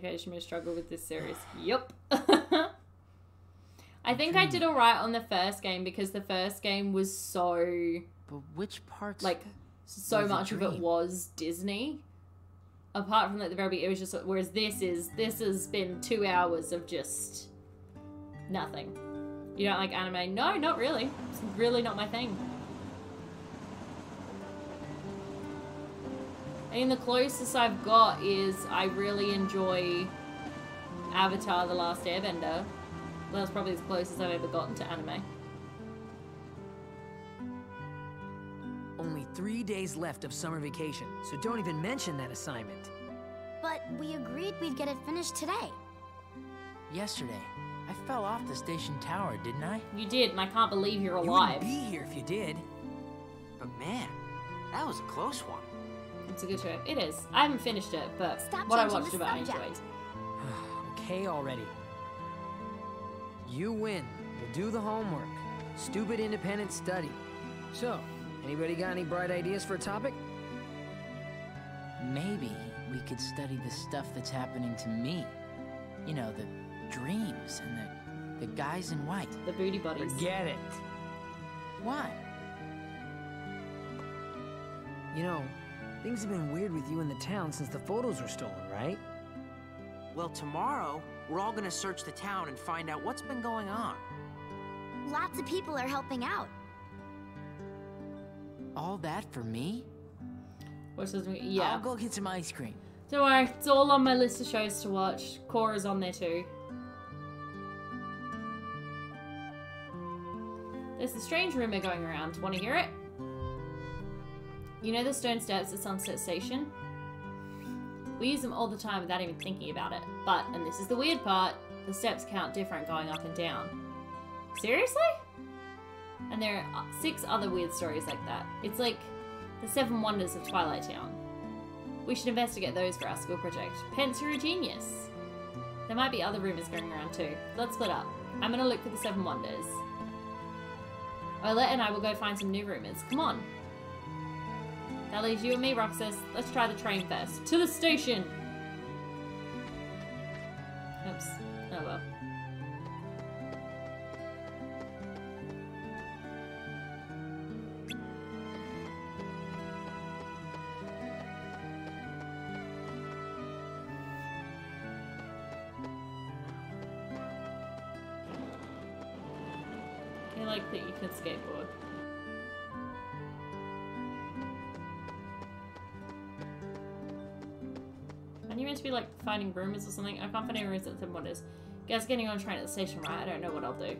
Occasion may struggle with this series. Yup. I think I did alright on the first game because the first game was so But which parts? like so much of it was Disney. Apart from like the very beginning, it was just whereas this is this has been two hours of just nothing. You don't like anime? No, not really. It's really not my thing. I mean, the closest I've got is I really enjoy Avatar: The Last Airbender. That's probably as close as I've ever gotten to anime. Only three days left of summer vacation, so don't even mention that assignment. But we agreed we'd get it finished today. yesterday, I fell off the station tower, didn't I? You did, and I can't believe you're alive. You alive. wouldn't be here if you did. But man, that was a close one. It's a good show. It is. I haven't finished it, but Stop what I watched the about it I enjoyed. okay already. You win. We'll do the homework. Stupid independent study. So, anybody got any bright ideas for a topic? Maybe we could study the stuff that's happening to me. You know, the dreams and the, the guys in white. The booty buddies. Forget it. Why? You know, things have been weird with you in the town since the photos were stolen, right? Well, tomorrow, we're all gonna search the town and find out what's been going on. Lots of people are helping out. All that for me? Which is, yeah. I'll go get some ice cream. Don't worry, it's all on my list of shows to watch. Korra's on there too. There's a strange rumor going around. Want to hear it? You know the stone steps at Sunset Station? We use them all the time without even thinking about it. But, and this is the weird part, the steps count different going up and down. Seriously? And there are six other weird stories like that. It's like the seven wonders of Twilight Town. We should investigate those for our school project. Pence, you're a genius. There might be other rumors going around too. Let's split up. I'm gonna look for the Seven Wonders. Olette and I will go find some new rumors. Come on. That leaves you and me, Roxas. Let's try the train first. To the station! Oops. Oh well. I like that you can skateboard. To be like finding rumors or something? I can't find any rumors at Seven Wonders. Guess getting on train at the station, right? I don't know what I'll do.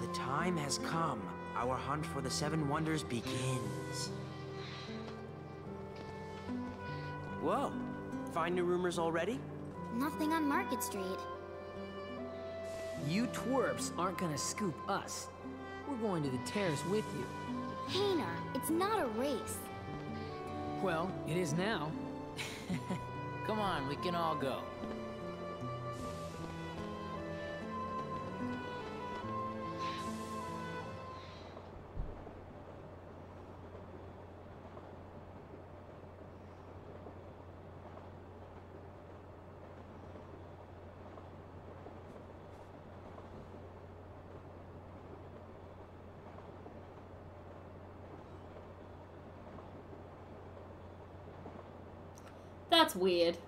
The time has come. Our hunt for the Seven Wonders begins. Whoa. Find new rumors already? Nothing on Market Street. You twerps aren't gonna scoop us. We're going to the terrace with you. Hayner, it's not a race. Well, it is now. Come on, we can all go. Weird.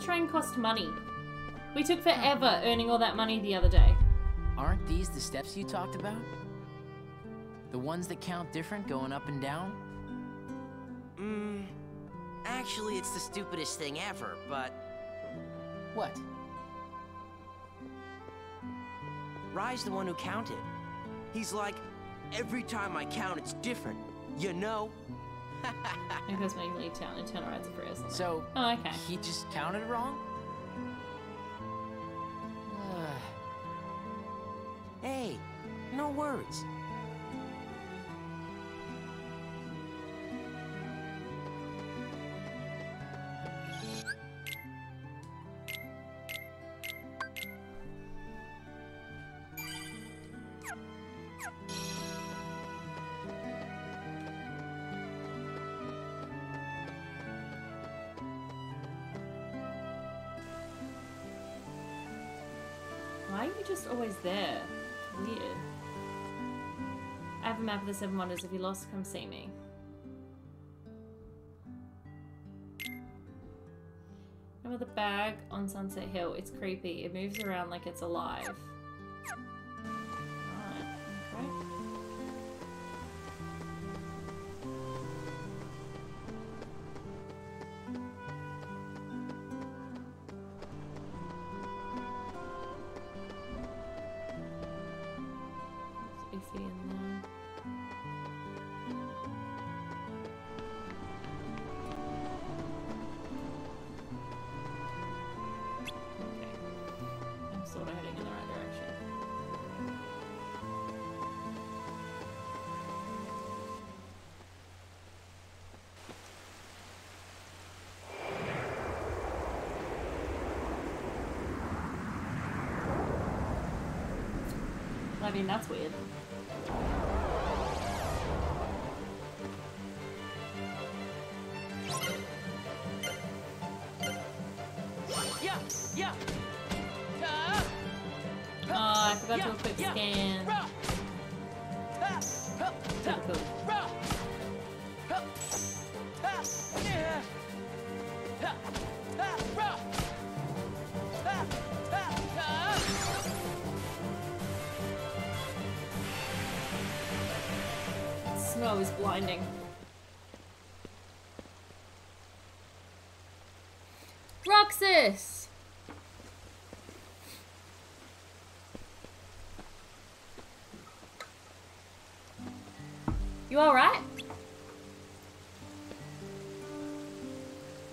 Train cost money. We took forever earning all that money the other day. Aren't these the steps you talked about? The ones that count different going up and down? Mmm. Actually, it's the stupidest thing ever, but What? Rai's the one who counted. He's like, every time I count, it's different. You know? Because when you leave town, it turn around for something. So, Oh, okay. he just counted wrong? Just always there? Weird. I have a map of the Seven Wonders. If you lost, come see me. Remember the bag on Sunset Hill? It's creepy. It moves around like it's alive. That's weird. Roxas! You alright?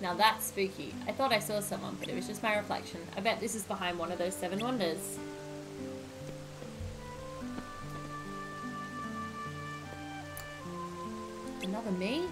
Now that's spooky. I thought I saw someone, but it was just my reflection. I bet this is behind one of those seven wonders. Another me?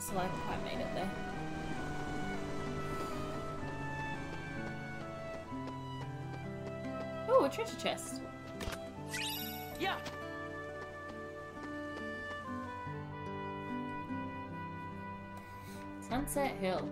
Okay, so I made it there. Oh, a treasure chest. Yeah. Sunset Hill.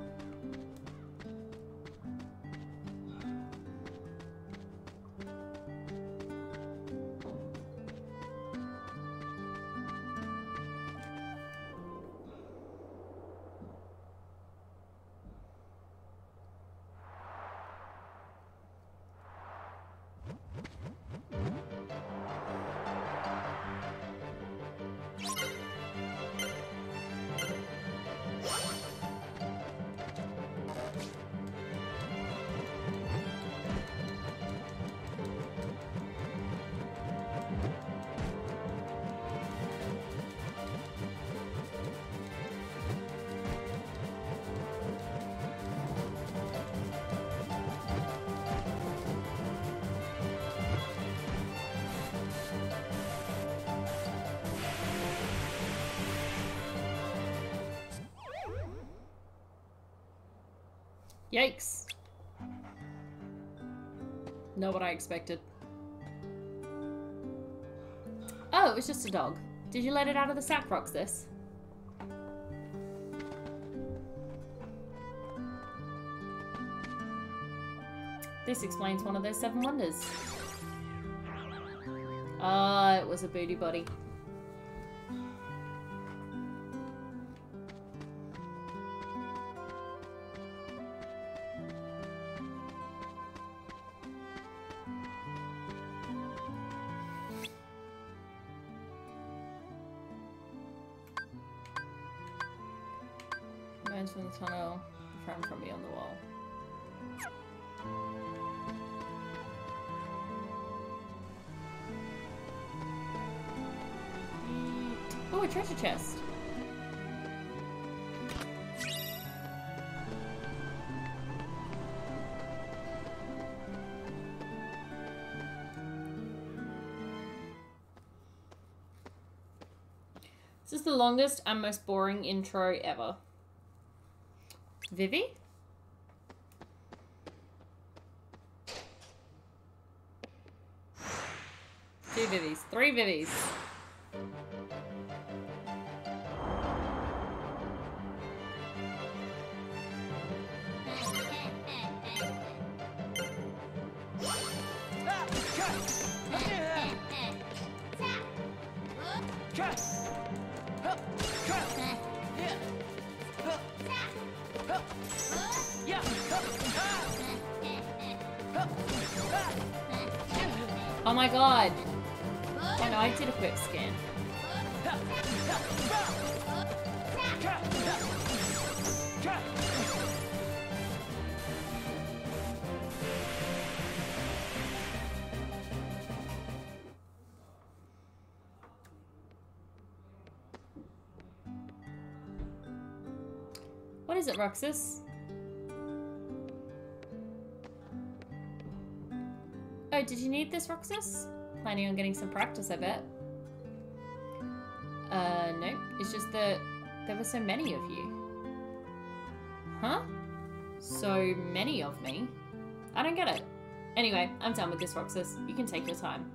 Yikes. Not what I expected. Oh, it was just a dog. Did you let it out of the sack, Roxas? This This explains one of those seven wonders. Ah, it was a booty body. Longest and most boring intro ever. Vivi? Two Vivies. Three Vivies. My god. Oh no, I did a quick scan. What is it, Roxas? Did you need this, Roxas? Planning on getting some practice, I bet. Uh, no. It's just that there were so many of you. Huh? So many of me? I don't get it. Anyway, I'm done with this, Roxas. You can take your time.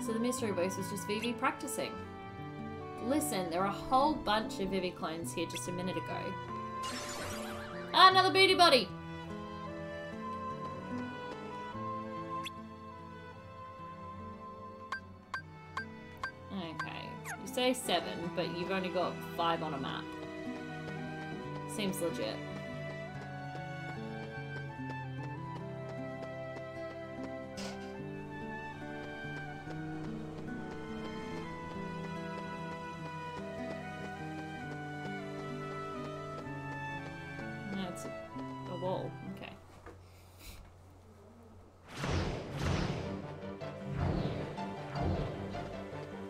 So the mystery voice was just Vivi practicing. Listen, there are a whole bunch of Vivi clones here just a minute ago. Ah, another booty body! Okay, you say seven, but you've only got five on a map. Seems legit. It's a, a wall. Okay.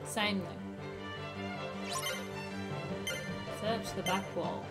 Same though. Search the back wall.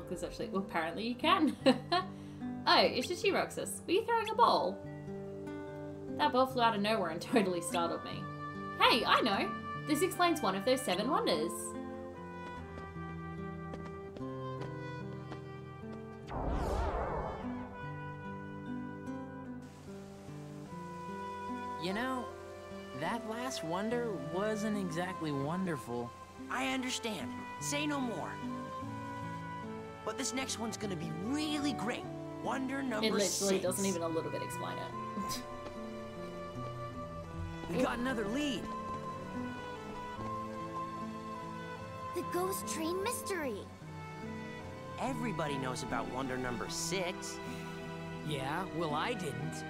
Didn't know you could block this actually. Well, apparently you can. oh, it's just you, Roxas. Were you throwing a ball? That ball flew out of nowhere and totally startled me. Hey, I know. This explains one of those seven wonders. You know, that last wonder wasn't exactly wonderful. I understand. Say no more. But this next one's gonna be really great. Wonder number It literally six. doesn't even a little bit explain it. We got another lead. The ghost train mystery. Everybody knows about Wonder number six. Yeah, well, I didn't.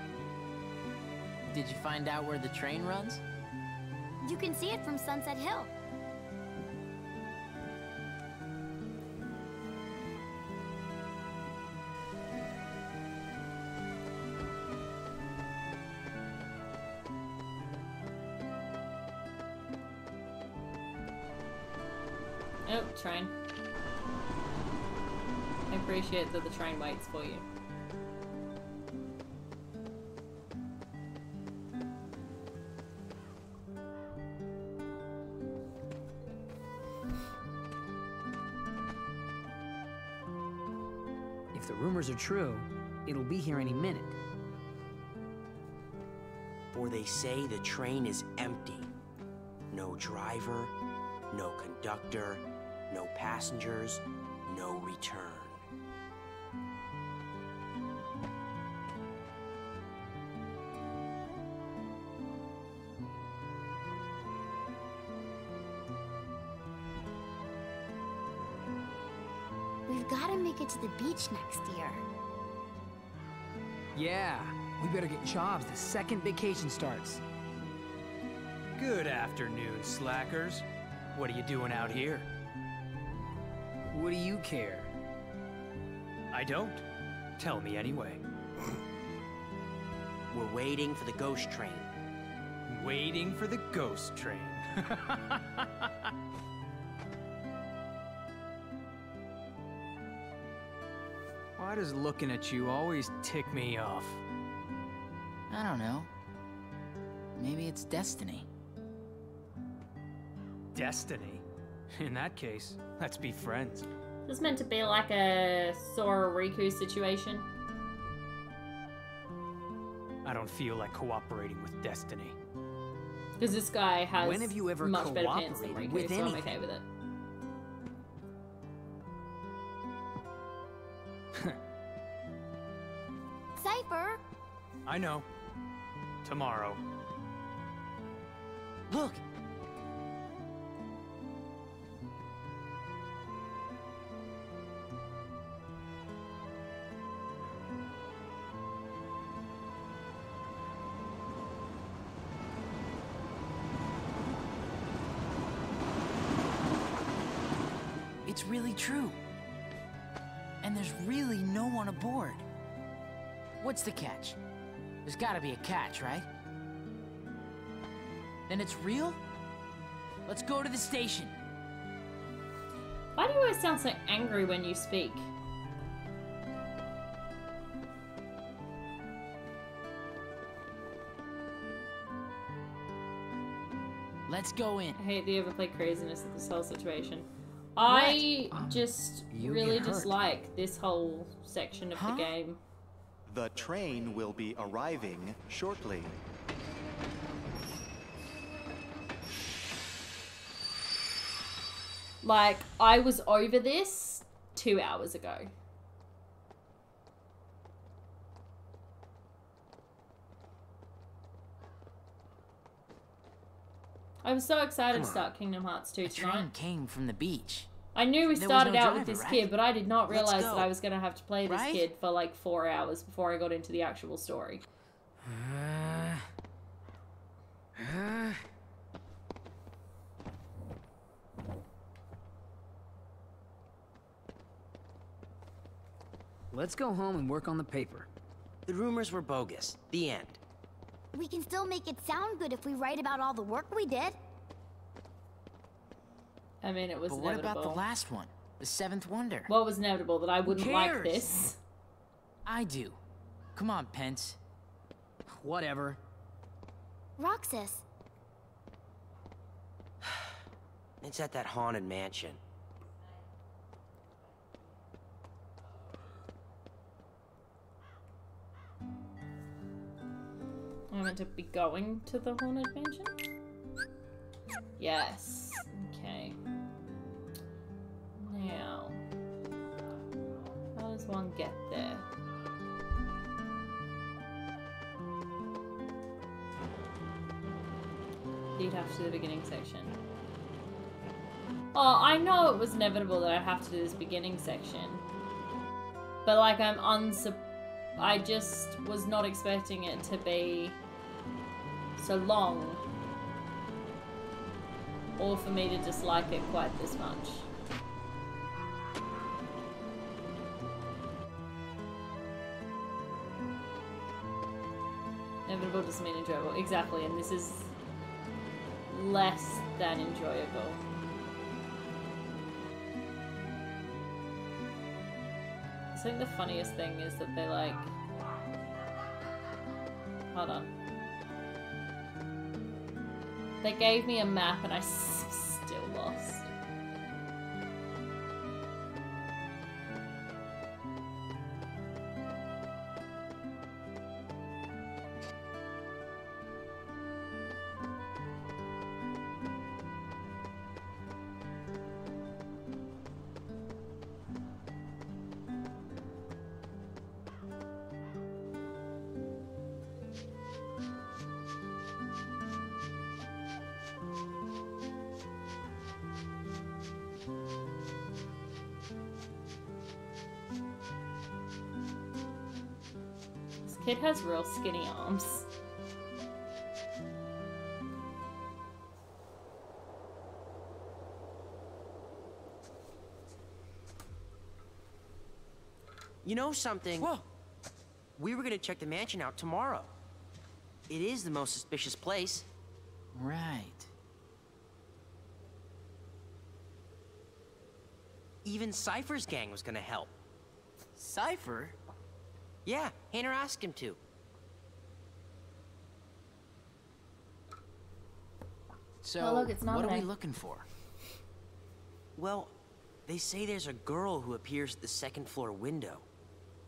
Did you find out where the train runs? You can see it from Sunset Hill. Oh, train. I appreciate that the train waits for you. If the rumors are true, it'll be here any minute. For they say the train is empty. No driver, no conductor, no passengers, no return. We've got to make it to the beach next year. Yeah, we better get jobs the second vacation starts. Good afternoon, slackers. What are you doing out here? What do you care? I don't. Tell me anyway. We're waiting for the ghost train. Waiting for the ghost train. Why does looking at you always tick me off? I don't know. Maybe it's destiny. Destiny? In that case, let's be friends. This is meant to be like a Sora Riku situation. I don't feel like cooperating with destiny. Because this guy has When have you ever much better pants than cooperated Riku, with so I'm okay with it. Seifer! I know. Tomorrow. Look! Gotta be a catch, right? Then it's real? Let's go to the station. Why do you always sound so angry when you speak? Let's go in. I hate the overplay craziness of this whole situation. I ah, just You really dislike this whole section of Huh? the game. The train will be arriving shortly. Like, I was over this two hours ago. I was so excited to start Kingdom Hearts 2 The tonight. train came from the beach. I knew we started no out with this right? kid, but I did not realize that. I was going to have to play this Right? kid for like four hours before I got into the actual story. Uh, uh, Let's go home and work on the paper. The rumors were bogus. The end. We can still make it sound good if we write about all the work we did. I mean, it was But what inevitable. about the last one? The seventh wonder? What was inevitable? That I wouldn't like this. I do. Come on, Pence. Whatever. Roxas, It's at that haunted mansion. Am I meant to be going to the haunted mansion? Yes. Okay. Now. Does one get there? You'd have to do the beginning section. Oh, I know it was inevitable that I'd have to do this beginning section. But like I'm unsup I just was not expecting it to be so long. Or for me to dislike it quite this much. Mean enjoyable. Exactly, and this is less than enjoyable. I think the funniest thing is that they like. Hold on. They gave me a map and I still lost. Has real skinny arms. You know something? Whoa! We were gonna check the mansion out tomorrow. It is the most suspicious place. Right. Even Seifer's gang was gonna help. Cypher? Yeah, Hayner asked him to. So, Oh, look, it's what are we looking for? Well, they say there's a girl who appears at the second floor window,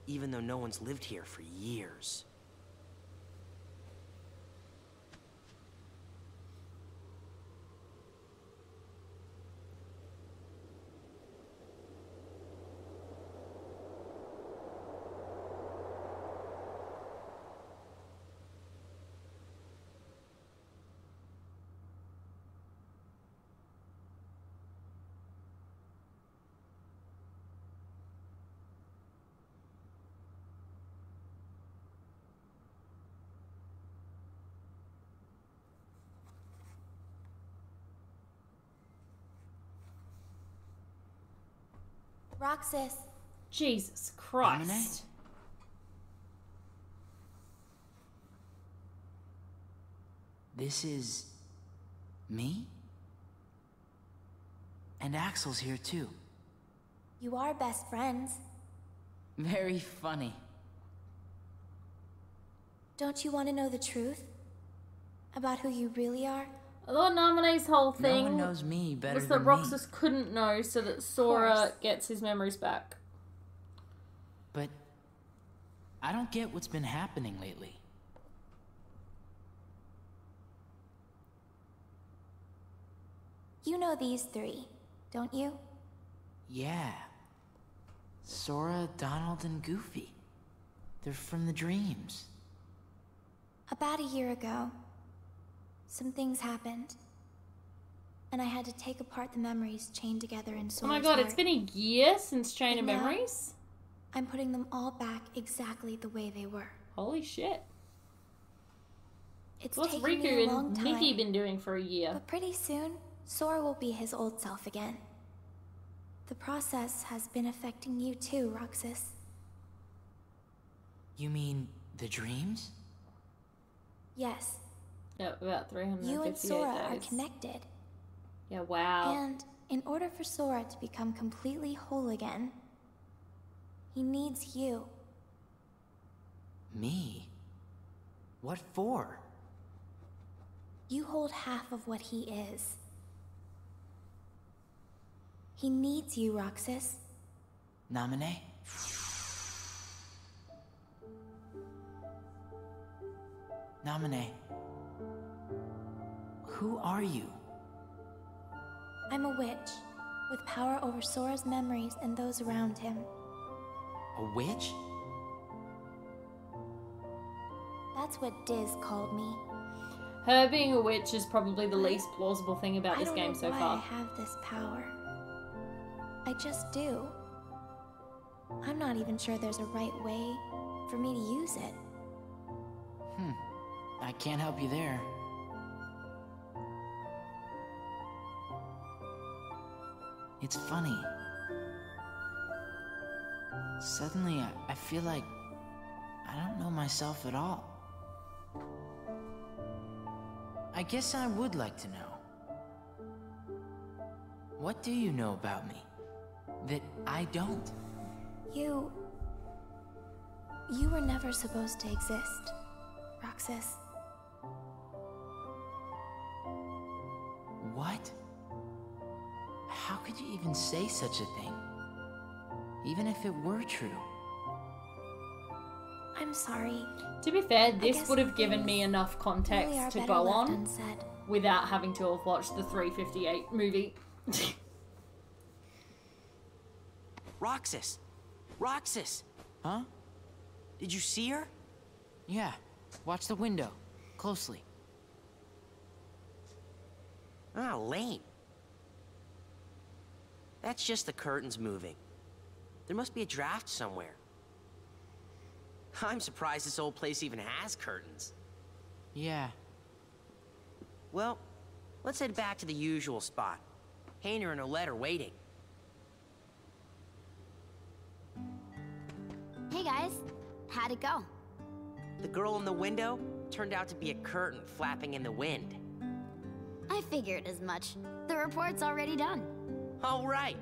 even though no one's lived here for years. Roxas, Jesus Christ. This is... me? And Axel's here too. you are best friends. Very funny. Don't you want to know the truth? About who you really are? I thought Naminé's whole No thing one knows me better was than that me. Roxas couldn't know so that Sora gets his memories back. But I don't get what's been happening lately. You know these three, don't you? Yeah. Sora, Donald, and Goofy. They're from the dreams. About a year ago, some things happened. And I had to take apart the memories chained together in Sora's Oh my god, It's been a year since Chain of Memories? I'm putting them all back exactly the way they were. Holy shit. It's What's taken me a Riku long and time, Mickey been doing for a year? but pretty soon, Sora will be his old self again. The process has been affecting you too, Roxas. You mean the dreams? Yes, Yeah, about 358 you and Sora are connected. Yeah, wow. And in order for Sora to become completely whole again, he needs you. Me? What for? You hold half of what he is. He needs you, Roxas. Namine? Namine. Who are you? I'm a witch, with power over Sora's memories and those around him. A witch? That's what Diz called me. Her being a witch is probably the least plausible thing about I this don't game know so why far. I have this power. I just do. I'm not even sure there's a right way for me to use it. Hmm. I can't help you there. It's funny. Suddenly, I, I feel like I don't know myself at all. I guess I would like to know. What do you know about me that I don't? You. You were never supposed to exist, Roxas. Even say such a thing? Even if it were true. I'm sorry. To be fair, this would have given me enough context Really to go on unsaid. without having to have watched the 358 movie. Roxas! Roxas! Huh? Did you see her? Yeah. Watch the window. Closely. Ah, lame. That's just the curtains moving. There must be a draft somewhere. I'm surprised this old place even has curtains. Yeah. Well, let's head back to the usual spot. Hayner and Olette are waiting. Hey guys, how'd it go? The girl in the window turned out to be a curtain flapping in the wind. I figured as much. The report's already done. All right.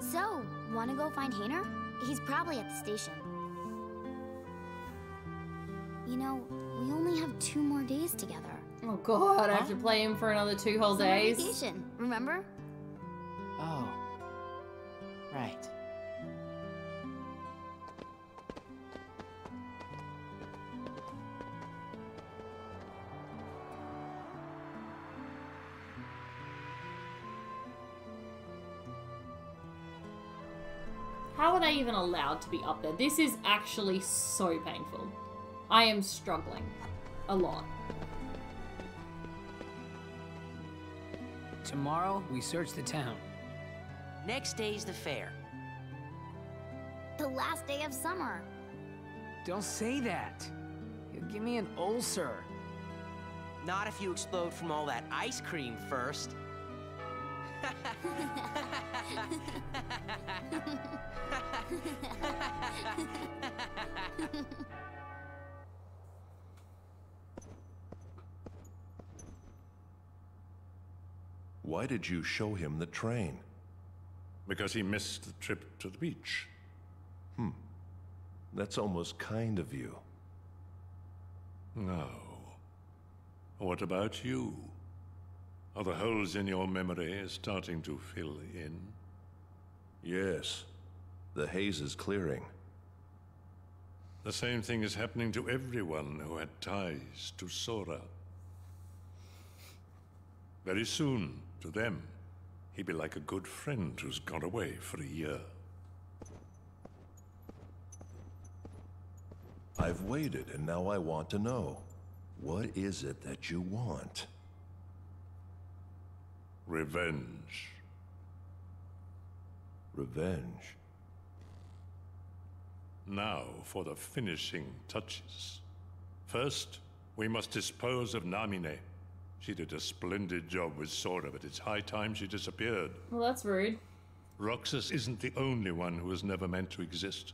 So, wanna go find Hayner? He's probably at the station. You know, we only have two more days together. oh god, I have to play him for another two whole Summer days. vacation, remember? Even allowed to be up there? This is actually so painful. I am struggling. A lot. Tomorrow, we search the town. Next day's the fair. The last day of summer. Don't say that. You'll give me an ulcer. Not if you explode from all that ice cream first. Why did you show him the train? Because he missed the trip to the beach. Hmm. That's almost kind of you. No. what about you? Are the holes in your memory starting to fill in? Yes. The haze is clearing. The same thing is happening to everyone who had ties to Sora. Very soon, to them, he'd be like a good friend who's gone away for a year. I've waited, and now I want to know. What is it that you want? Revenge. Revenge. Now for the finishing touches. First, we must dispose of Namine. She did a splendid job with Sora, but it's high time she disappeared. Well, that's rude. Roxas isn't the only one who was never meant to exist.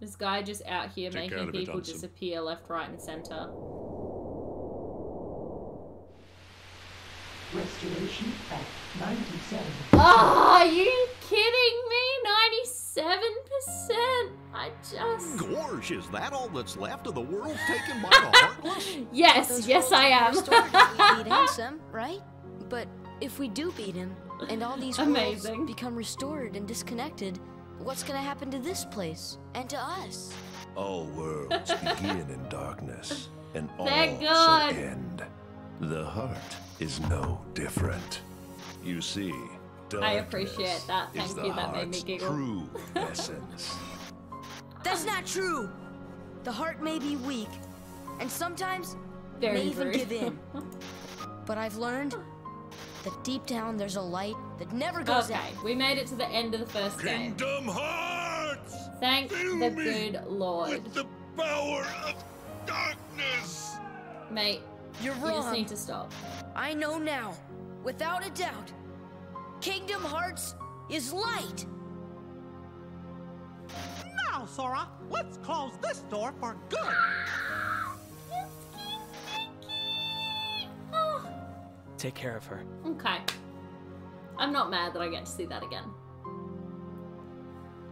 This guy just out here Take making of it, people disappear left, right, and center. Restoration at 97. Oh, you kidding me? 97%? I just. Gorge, is that all that's left of the world taken by the Heartless? Yes, yes, I will be am. restored if we beat Ansem, right? But if we do beat him, and all these worlds become restored and disconnected, what's gonna happen to this place and to us? All worlds begin in darkness, and all Thank shall God. end. The heart is no different. You see, I appreciate that. Thank the you, that made me heart's giggle. True essence. That's not true. The heart may be weak, and sometimes Very may even give in. but I've learned that deep down there's a light that never goes Okay, out. we made it to the end of the first game. Kingdom Hearts! Thank Fill the me good Lord. With the power of darkness! Mate, You're you wrong. just need to stop. I know now, without a doubt, Kingdom Hearts is light. Now, Sora, let's close this door for good. Take care of her. Okay. I'm not mad that I get to see that again.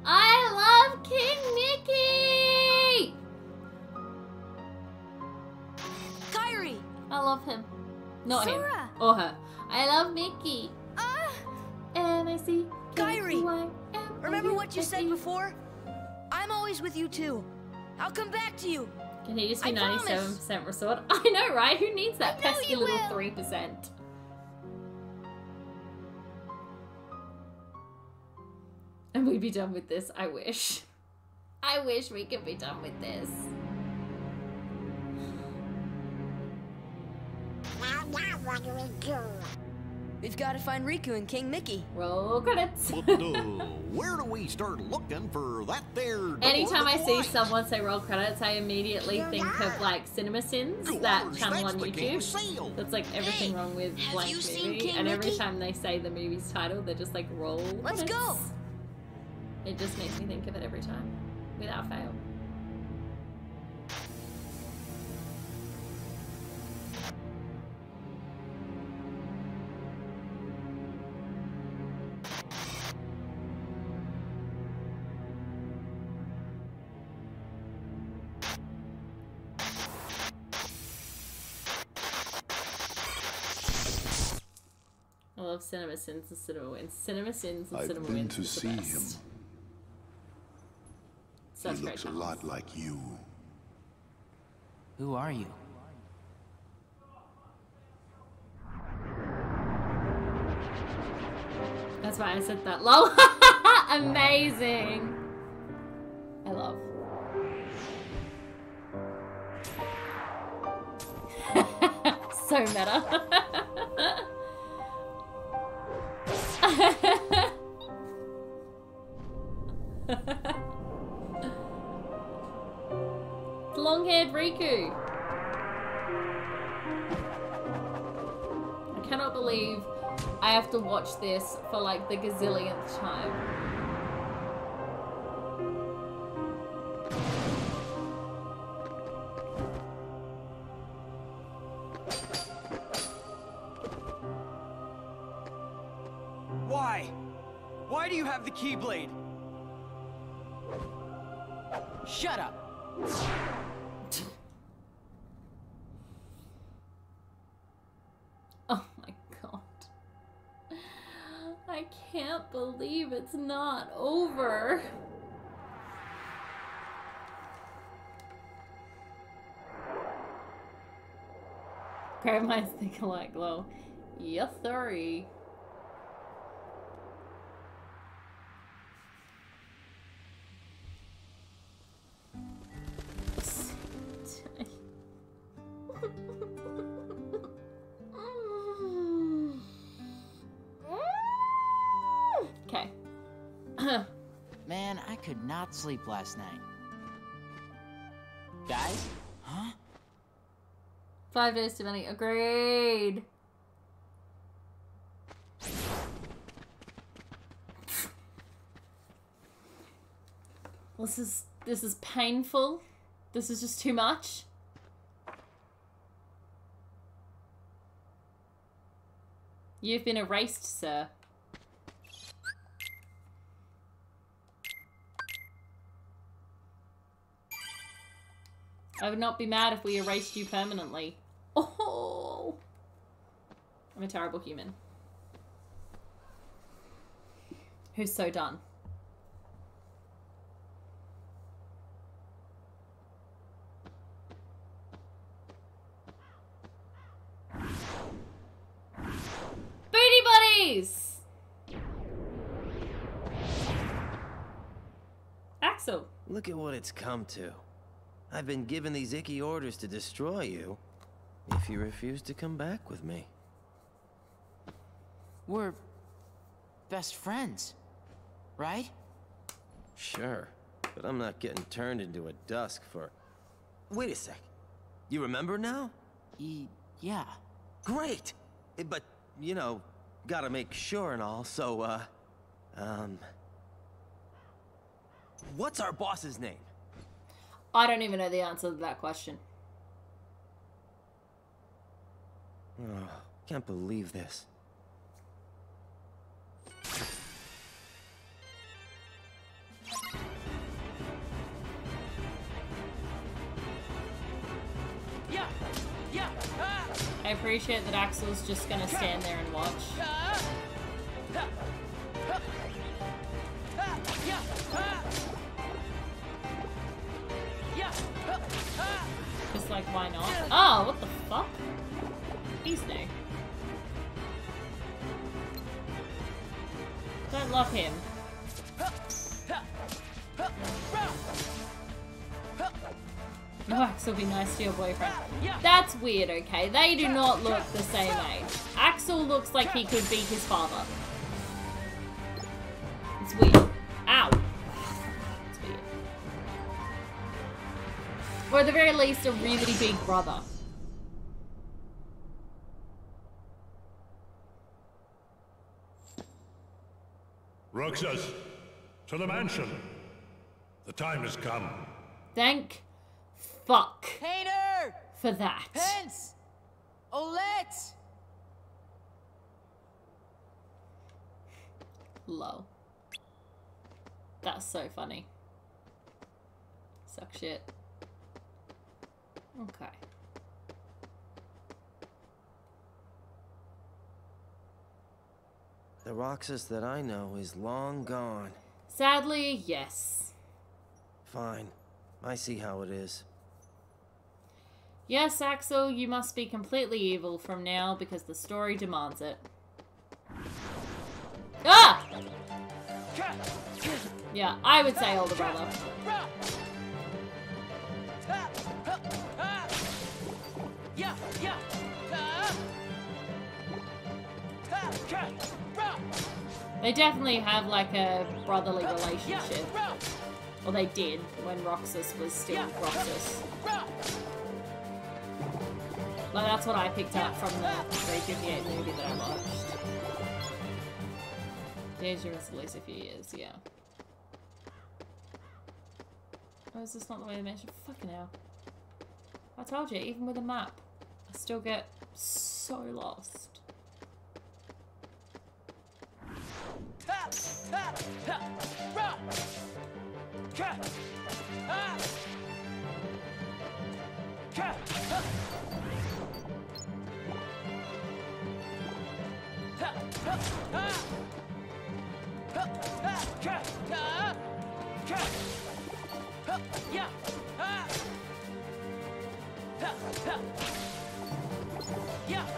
I love King Mickey! Kairi! I love him. Not Sora! him. Or her. I love Mickey. Ah! Kairi! Remember what you said before? I'm always with you too. I'll come back to you. Can he just be I promise. 97% restored? I know, right? Who needs that pesky little will. 3%? And we'd be done with this, I wish. I wish we could be done with this. Now, now what do we do? We've got to find Riku and King Mickey. Roll credits. But uh, where do we start looking for that there? door Anytime I see someone say roll credits, I immediately think of like Cinema Sins, that Gosh, channel on the King of YouTube. That's like everything wrong with have blank you seen movie, King and every time they say the movie's title, they're just like roll. Let's credits. go. It just makes me think of it every time, without fail. Cinema Sins and Cinema Wins. Cinema Sins and I've Cinema been Wins. to the see him. best. He looks a lot like you. Who are you? That's why I said that. Lol. Amazing. I love. so meta. Riku. I cannot believe I have to watch this for like the gazillionth time. Not over. Grandma's thinking like, lol. Yes, sorry. Not sleep last night. Guys? Huh? Five days too many. Agreed. This is this is painful. This is just too much. You've been erased, sir. I would not be mad if we erased you permanently. Oh! I'm a terrible human. Who's so done. Booty buddies! Axel. Look at what it's come to. I've been given these icky orders to destroy you if you refuse to come back with me. We're best friends, right? Sure, but I'm not getting turned into a dusk for... Wait a sec. You remember now? E yeah. Great! Eh, But, you know, gotta make sure and all, so, uh... Um... What's our boss's name? I don't even know the answer to that question. Oh, can't believe this. Yeah, yeah. Ah, I appreciate that Axel's just gonna stand there and watch. ah, like, why not? Oh, what the fuck? He's new. Don't love him. No, Axel be nice to your boyfriend. That's weird, okay? They do not look the same age. Axel looks like he could be his father. It's weird. Ow. Or at the very least, a really big brother. Roxas, to the mansion. The time has come. Thank fuck Hayner! for that. Pence! Olette! Low. That's so funny. Suck shit. Okay. The Roxas that I know is long gone. Sadly, yes. Fine. I see how it is. Yes, Axel, you must be completely evil from now because the story demands it. Ah! Yeah, I would say older brother. They definitely have like a brotherly relationship. Or they did when Roxas was still Roxas. Like that's what I picked up from the 358 movie that I watched. Dangerous at least a few years, yeah. Oh, is this not the way they mentioned? Fucking hell. I told you, even with a map, I still get so lost. Yeah.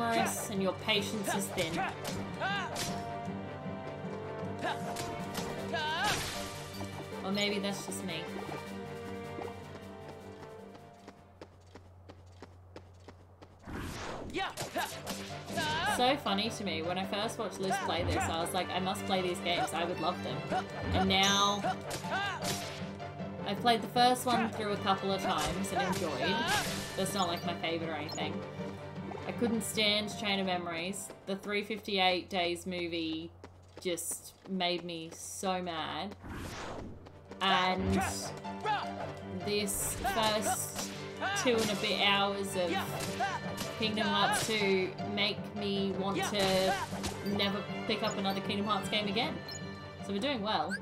Numerous and your patience is thin. Or maybe that's just me. So funny to me. When I first watched Liz play this, I was like, I must play these games. I would love them. And now I've played the first one through a couple of times and enjoyed. It's not like my favorite or anything. I couldn't stand Chain of Memories. The 358 Days movie just made me so mad. And this first two and a bit hours of Kingdom Hearts 2 make me want to never pick up another Kingdom Hearts game again. So we're doing well.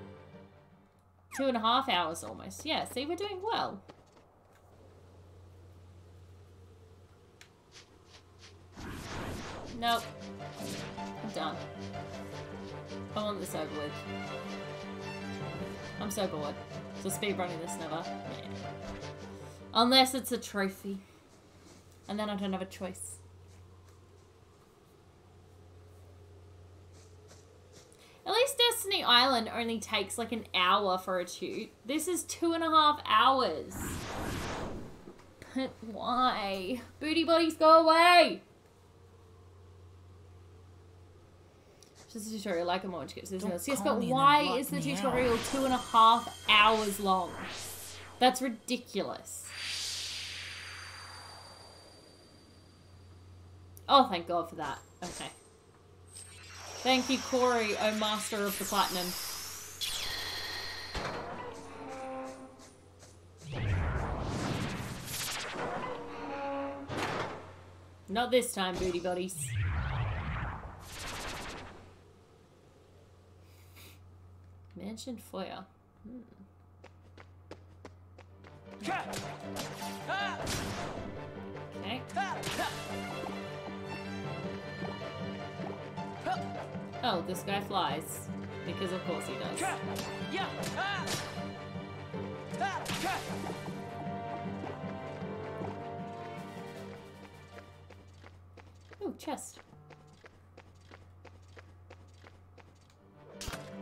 Two and a half hours almost. Yeah, see, we're doing well. Nope. I'm done. I want this over with. I'm so bored. So speedrunning this never. Yeah. Unless it's a trophy. And then I don't have a choice. At least Destiny Island only takes like an hour for a shoot. This is two and a half hours. But why? Booty bodies go away! Just a tutorial like a moment gets this Yes, but why is the tutorial out. two and a half hours long? That's ridiculous. Oh, thank God for that. Okay. Thank you, Corey, O Master of the Platinum. Not this time, booty buddies. Mansion foyer. Hmm. Okay. Oh, this guy flies. Because of course he does. Oh, chest.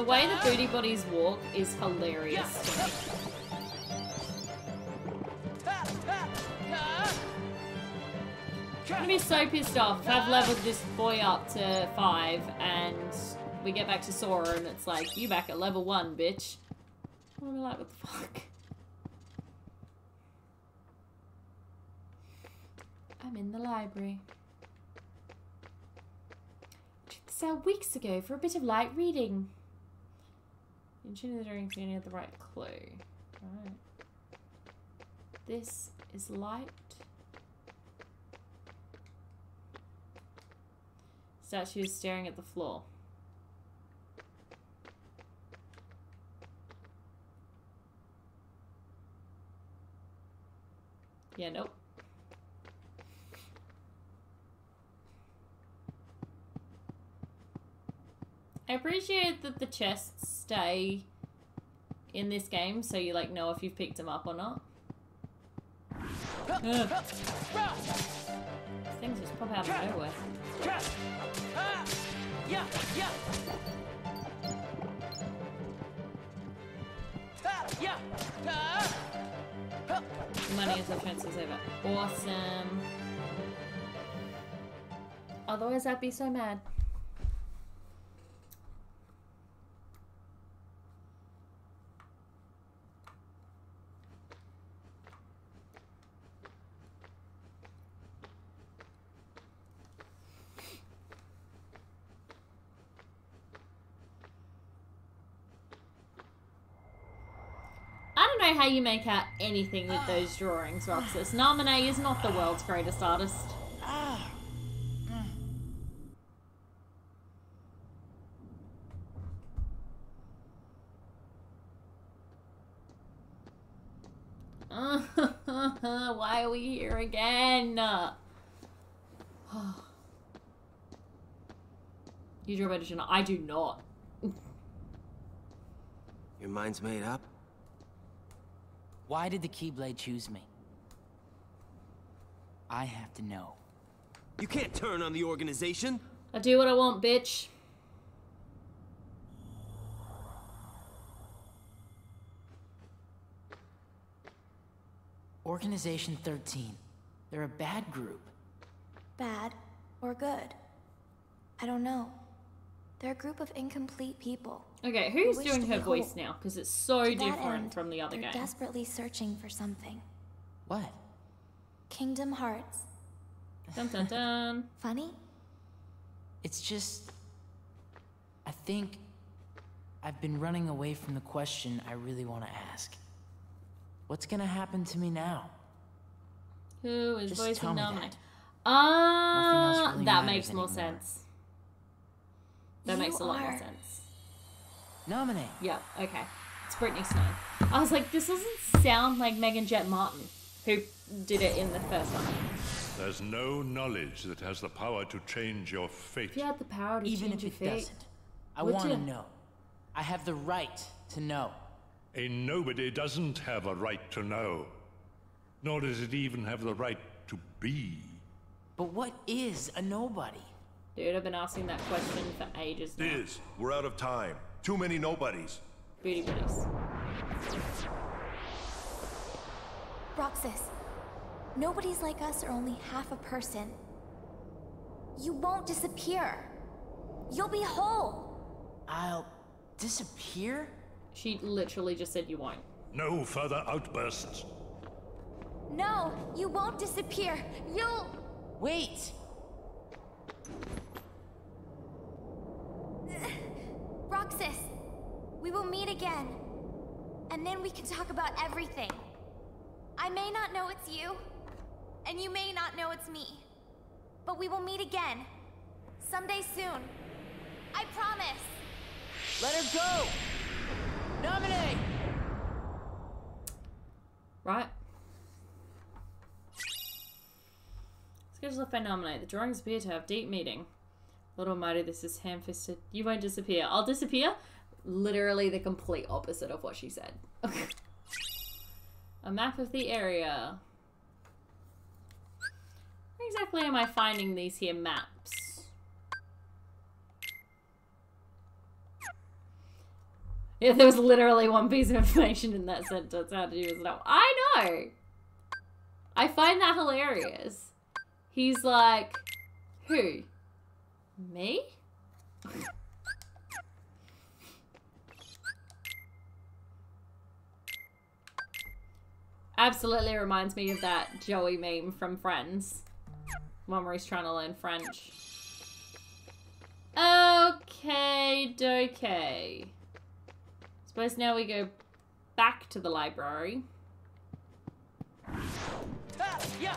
The way the booty bodies walk is hilarious. I'm gonna be so pissed off if I've leveled this boy up to 5 and we get back to Sora and it's like, you back at level 1, bitch. I'm like, what the fuck? I'm in the library. Checked this out weeks ago for a bit of light reading. Continue the ring you the right clue. Right. This is light. Statue is staring at the floor. Yeah, nope. I appreciate that the chests stay in this game so you like know if you've picked them up or not. Ugh. Things just pop out of nowhere. Money is offenses over. Awesome. Otherwise I'd be so mad. How you make out anything with ah. those drawings, Roxas. Naminé is not the world's greatest artist. Ah. Why are we here again? you draw better than I do not. Your mind's made up? Why did the Keyblade choose me? I have to know. You can't turn on the organization. I do what I want, bitch. Organization 13. They're a bad group. Bad or good? I don't know. They're a group of incomplete people. Okay, who's doing her voice now? Because it's so different end, from the other they're game. desperately searching for something. What? Kingdom Hearts. Dun dun dun. Funny? It's just. I think. I've been running away from the question I really want to ask. What's gonna happen to me now? Who is Just voicing tell me Dominic? that. Ah, Nothing really that matters makes more anymore. sense. That You makes a lot more sense. Naminé. Yeah, okay. It's Brittany Snow. I was like, this doesn't sound like Meaghan Jette Martin, who did it in the first one. There's no knowledge that has the power to change your fate. If you had the power to Even change if your it fate, doesn't, I want to know. I have the right to know. A nobody doesn't have a right to know. Nor does it even have the right to be. But what is a nobody? Dude, I've been asking that question for ages now. Diz, we're out of time. Too many nobodies. Booty booties. Roxas, nobody's like us are only half a person. You won't disappear. You'll be whole. I'll disappear? She literally just said you won't. No further outbursts. No, you won't disappear. You'll. Wait! Roxas, we will meet again. And then we can talk about everything. I may not know it's you, and you may not know it's me. But we will meet again. Someday soon. I promise. Let her go! Naminé! Right? Schedule if I nominate. The drawings appear to have deep meaning. Lord Almighty, this is ham-fisted. You won't disappear. I'll disappear? Literally the complete opposite of what she said. A map of the area. Where exactly am I finding these here maps? Yeah, there was literally one piece of information in that sentence. How to do with no. I know. I find that hilarious. He's like, who? Me? Absolutely reminds me of that Joey meme from Friends. One where he's trying to learn French. Okay, okay. Suppose now we go back to the library. Ah, yeah.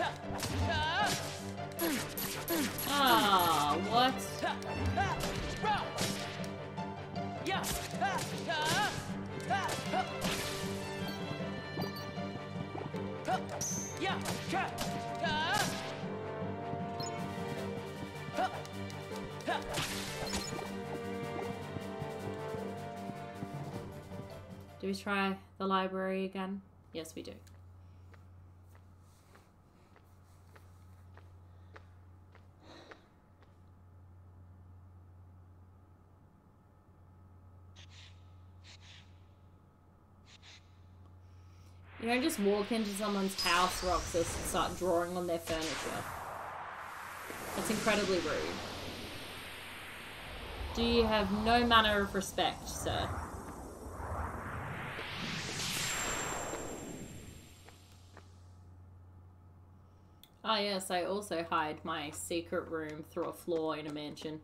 Ha, ha. Do we try the library again? Yes, we do. You don't just walk into someone's house, Roxas, and start drawing on their furniture. That's incredibly rude. Do you have no manner of respect, sir? Ah, yes, I also hide my secret room through a floor in a mansion.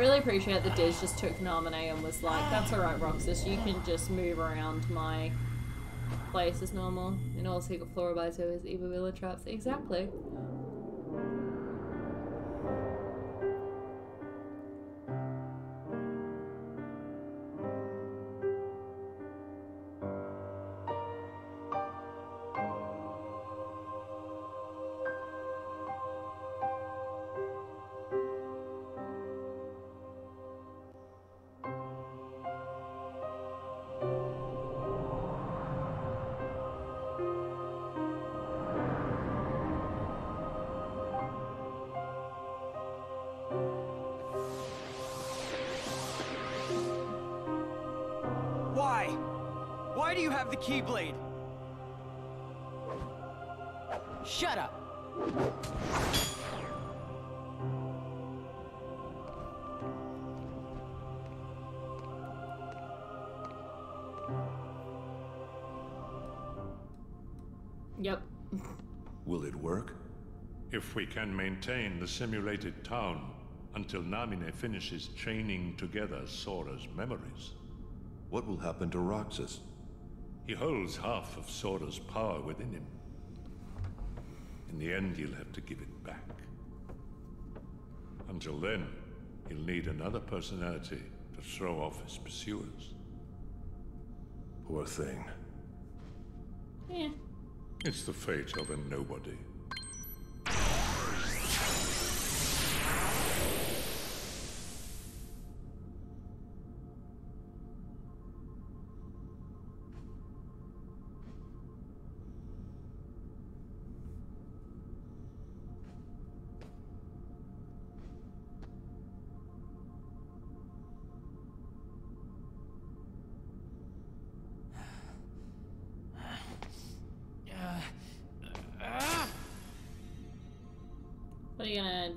Really appreciate that Diz just took Naminé and was like, that's alright, Roxas, you can just move around my place as normal. And also got Flora by to his evil villa traps. Exactly. If we can maintain the simulated town until Namine finishes chaining together Sora's memories. What will happen to Roxas? He holds half of Sora's power within him. In the end, he'll have to give it back. Until then, he'll need another personality to throw off his pursuers. Poor thing. Yeah. It's the fate of a nobody.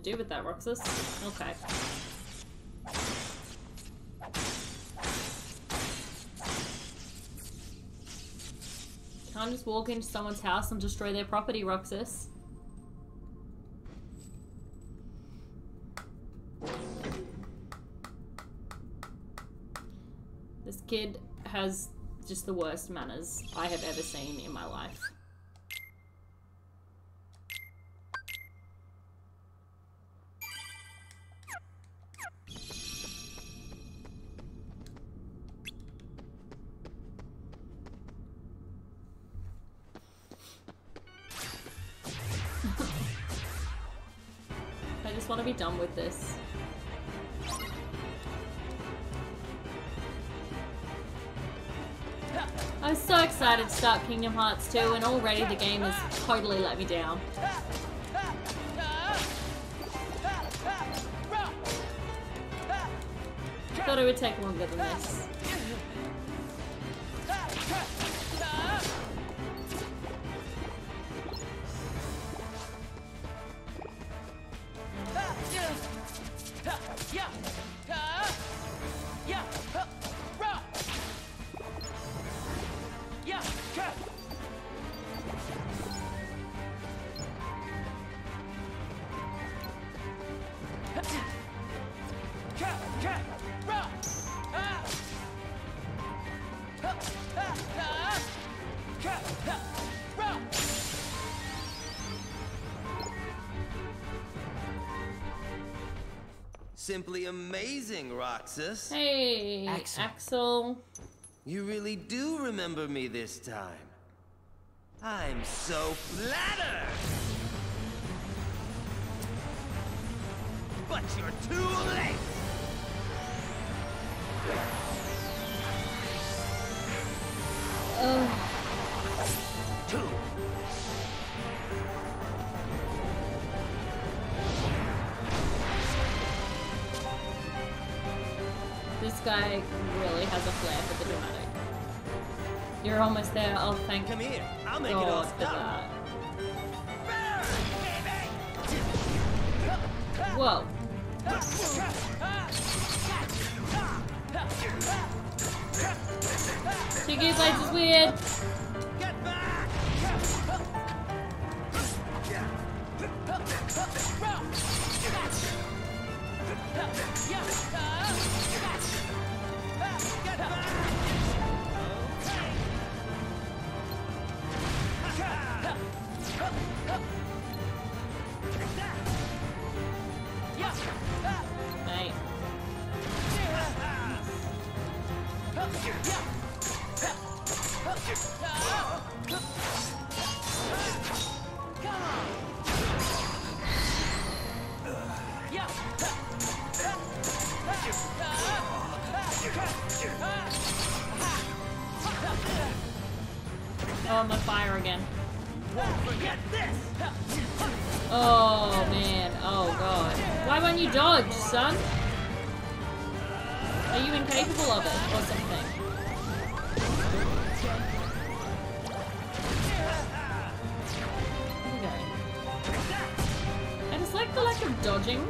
Do with that, Roxas? Okay. Can't just walk into someone's house and destroy their property, Roxas. This kid has just the worst manners I have ever seen in my life. Kingdom Hearts 2 and already the game has totally let me down. Thought it would take longer than this. Simply amazing, Roxas. Hey, Axel. Axel. You really do remember me this time. I'm so flattered! But you're too late! Guy really has a flair for the dramatic. You're almost there. Oh, thank Come here. I'll make it God all stop. that. Whoa. Two Keyblades is weird. Oh, I'm on fire again. Oh man, oh god. Why won't you dodge, son? Are you incapable of it or something? Okay. I just like the lack of dodging.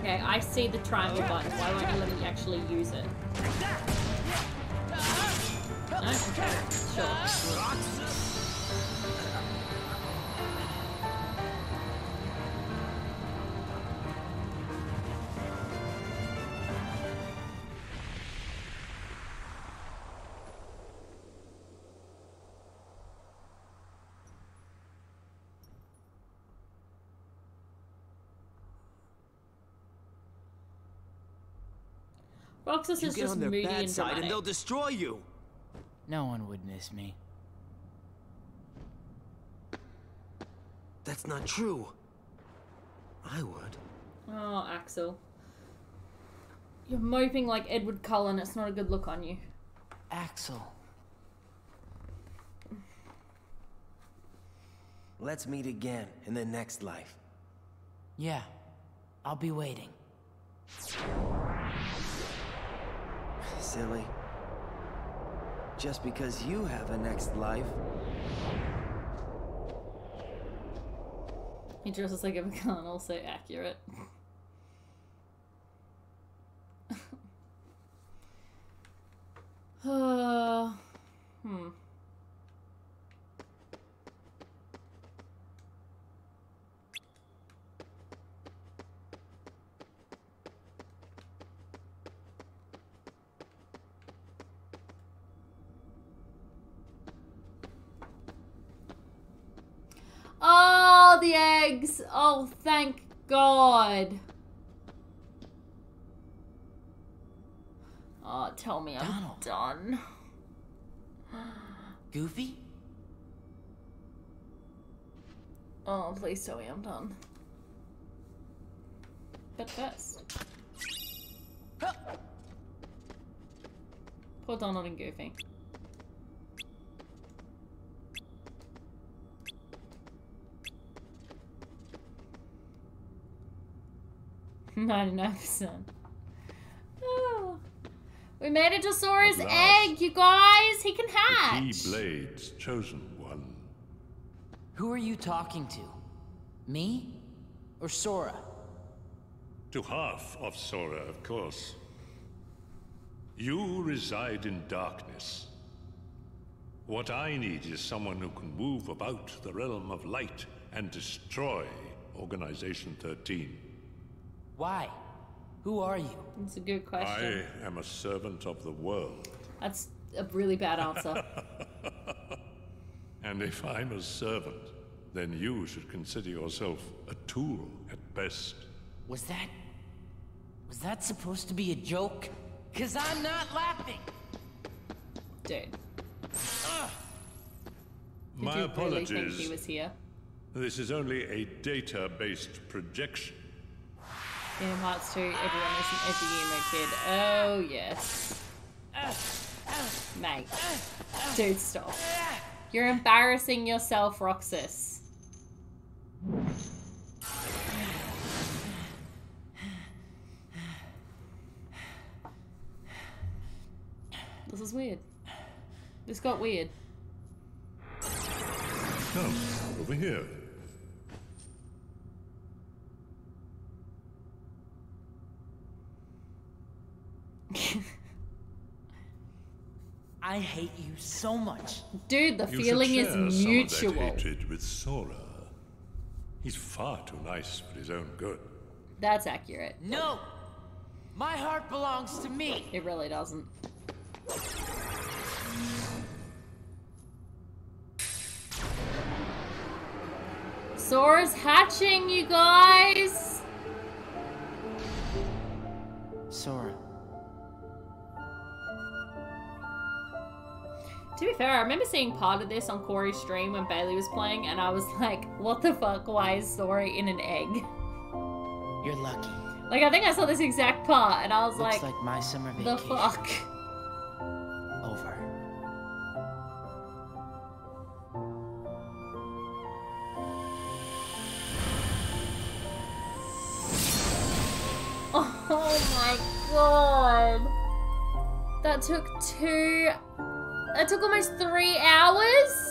Okay, I see the triangle button. Why won't you let me actually use it? No? Okay, sure. Roxas You is get just on their moody bad and side dramatic. and they'll destroy you. No one would miss me. That's not true. I would. Oh, Axel. You're moping like Edward Cullen. It's not a good look on you. Axel. Let's meet again in the next life. Yeah, I'll be waiting. Silly. Just because you have a next life. He dresses like a Cullen, also accurate. uh, hmm. Oh, the eggs! Oh, thank God. Oh, tell me I'm done. Goofy? Oh, please tell me I'm done. But first. Poor Donald and Goofy. Ninety-nine percent. Oh. We made it to Sora's At egg, you guys. He can hatch. Keyblade's chosen one. Who are you talking to? Me? Or Sora? To half of Sora, of course. You reside in darkness. What I need is someone who can move about the realm of light and destroy Organization 13. Why? Who are you? That's a good question. I am a servant of the world. That's a really bad answer. And if I'm a servant, then you should consider yourself a tool at best. Was that... Was that supposed to be a joke? Cause I'm not laughing! Dude. Did My you apologies. really think he was here? This is only a data-based projection. Kingdom Hearts 2, everyone is an Ejima kid. Oh, yes. Ah, ah, Mate. Ah, Dude, stop. You're embarrassing yourself, Roxas. This is weird. This got weird. Come, over here. I hate you so much. Dude, the You should feeling is share some of mutual. that hatred with Sora. He's far too nice for his own good. That's accurate. No! My heart belongs to me! It really doesn't. Sora's hatching, you guys! Sora. To be fair, I remember seeing part of this on Korra's stream when Bailey was playing, and I was like, what the fuck? Why is Sora in an egg? You're lucky. Like, I think I saw this exact part, and I was Looks like, like my summer the fuck? Over. Oh my god. That took two. That took almost three hours?